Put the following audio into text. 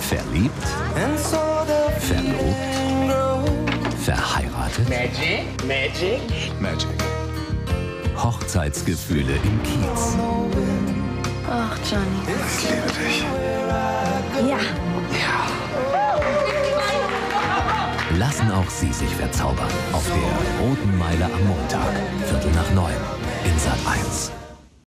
Verliebt? Verlobt? Verheiratet? Magic, Magic, Magic. Hochzeitsgefühle im Kiez. Ach, Johnny. Ich liebe dich. Ja. Lassen auch Sie sich verzaubern. Auf der Roten Meile am Montag. Viertel nach neun. In Sat 1.